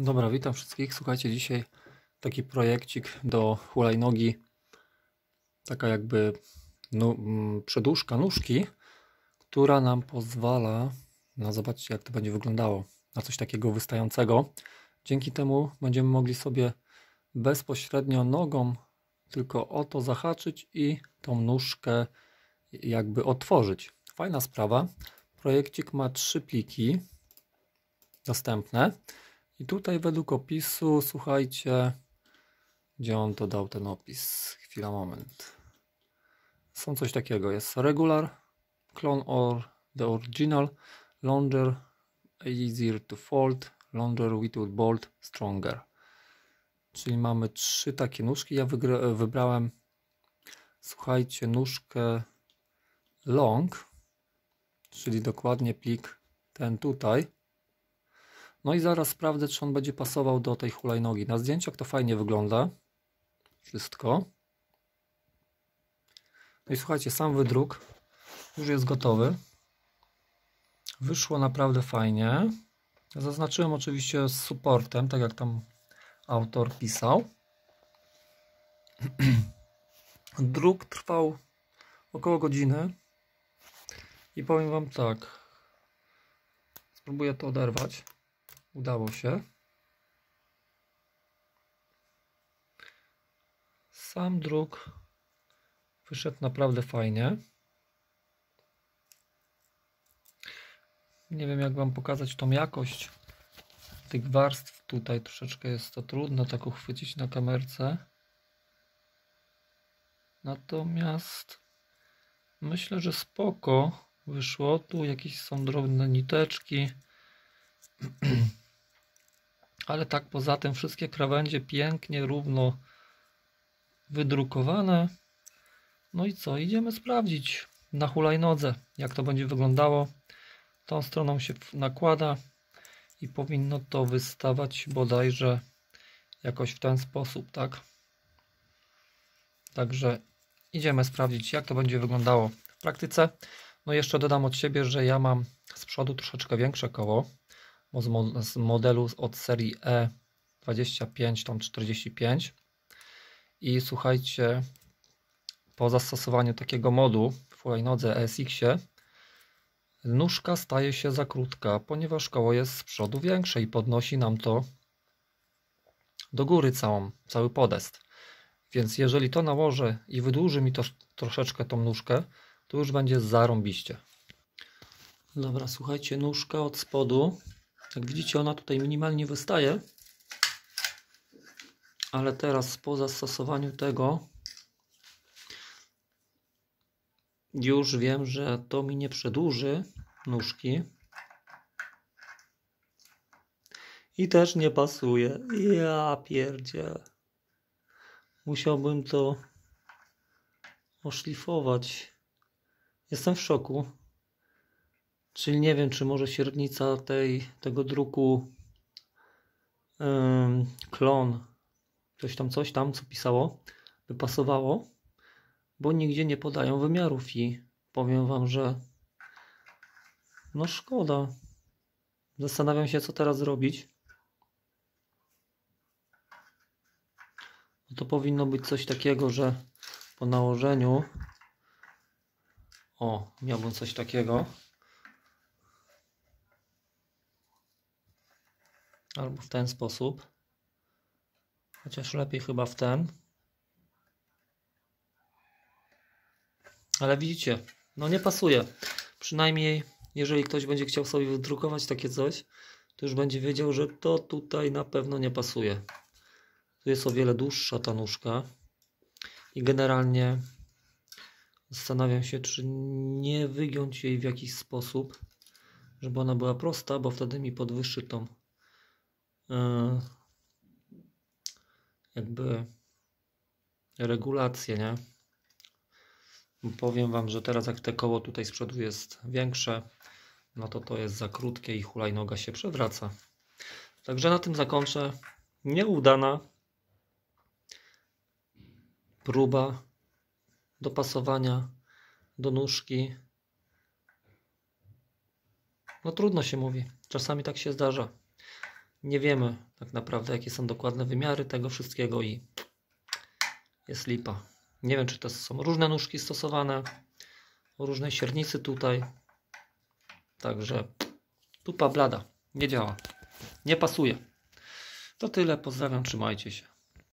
Dobra, witam wszystkich. Słuchajcie, dzisiaj taki projekcik do hulajnogi. Taka jakby no, mm, przedłużka nóżki, która nam pozwala na zobaczcie jak to będzie wyglądało. Na coś takiego wystającego. Dzięki temu będziemy mogli sobie bezpośrednio nogą tylko o to zahaczyć i tą nóżkę jakby otworzyć. Fajna sprawa. Projekcik ma trzy pliki dostępne. I tutaj według opisu, słuchajcie, gdzie on to dał ten opis? Chwila, moment. Są coś takiego, jest regular, clone or the original, longer, easier to fold, longer without bolt, stronger. Czyli mamy trzy takie nóżki. Ja wybrałem, słuchajcie, nóżkę long, czyli dokładnie plik ten tutaj. No i zaraz sprawdzę, czy on będzie pasował do tej hulajnogi. Na zdjęciach to fajnie wygląda. Wszystko. No i słuchajcie, sam wydruk już jest gotowy. Wyszło naprawdę fajnie. Zaznaczyłem oczywiście z supportem, tak jak tam autor pisał. Druk trwał około godziny. I powiem Wam tak. Spróbuję to oderwać. Udało się. Sam druk wyszedł naprawdę fajnie. Nie wiem jak Wam pokazać tą jakość tych warstw. Tutaj troszeczkę jest to trudno tak uchwycić na kamerce. Natomiast myślę, że spoko wyszło. Tu jakieś są drobne niteczki. Ale tak poza tym wszystkie krawędzie pięknie, równo wydrukowane. No i co? Idziemy sprawdzić na hulajnodze, jak to będzie wyglądało. Tą stroną się nakłada i powinno to wystawać bodajże jakoś w ten sposób, tak? Także idziemy sprawdzić, jak to będzie wyglądało w praktyce. No jeszcze dodam od siebie, że ja mam z przodu troszeczkę większe koło z modelu od serii E25, tam 45 i słuchajcie, po zastosowaniu takiego modu w hulajnodze ESX-ie nóżka staje się za krótka, ponieważ koło jest z przodu większe i podnosi nam to do góry całą, cały podest. Więc jeżeli to nałożę i wydłuży mi to troszeczkę tą nóżkę, to już będzie zarąbiście. Dobra, słuchajcie, nóżka od spodu jak widzicie, ona tutaj minimalnie wystaje. Ale teraz po zastosowaniu tego już wiem, że to mi nie przedłuży nóżki. I też nie pasuje. Ja pierdzie. Musiałbym to oszlifować. Jestem w szoku. Czyli nie wiem, czy może średnica tej, tego druku klon, coś tam, coś tam, co pisało, by pasowało, bo nigdzie nie podają wymiarów i powiem Wam, że no szkoda. Zastanawiam się, co teraz zrobić. No to powinno być coś takiego, że po nałożeniu o, miałbym coś takiego albo w ten sposób. Chociaż lepiej chyba w ten. Ale widzicie, no nie pasuje. Przynajmniej jeżeli ktoś będzie chciał sobie wydrukować takie coś, to już będzie wiedział, że to tutaj na pewno nie pasuje. Tu jest o wiele dłuższa ta nóżka i generalnie zastanawiam się, czy nie wygiąć jej w jakiś sposób, żeby ona była prosta, bo wtedy mi podwyższy tą jakby regulacje, nie? Powiem Wam, że teraz jak te koło tutaj z przodu jest większe, no to to jest za krótkie i hulajnoga się przewraca. Także na tym zakończę. Nieudana próba dopasowania do nóżki. No trudno się mówi. Czasami tak się zdarza. Nie wiemy tak naprawdę jakie są dokładne wymiary tego wszystkiego i jest lipa. Nie wiem czy to są różne nóżki stosowane o różnej siernicy tutaj. Także tupa blada. Nie działa. Nie pasuje. To tyle. Pozdrawiam. Trzymajcie się.